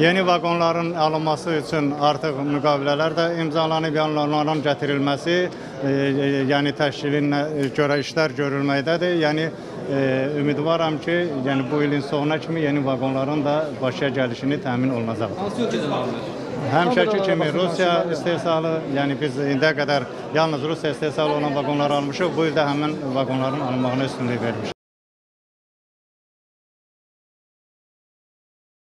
Yeni vaqonların alınması üçün artıq müqavilələr də imzalanıb, yəni onların gətirilməsi, e, e, yəni təşkilinə e, görə işlər görülməkdədir. Yəni e, ümidvaram ki, yəni bu ilin sonuna kimi yeni vaqonların da Bakıya gəlişini təmin olunacaq. Hansı ölkədən alınır? Həmişəki kimi Rusiya istehsalı, yəni biz indiyə qədər yalnız Rusiya istehsalı olan vaqonları almışıq. Bu il də həmin vaqonların alınmağına üstünlük vermişik.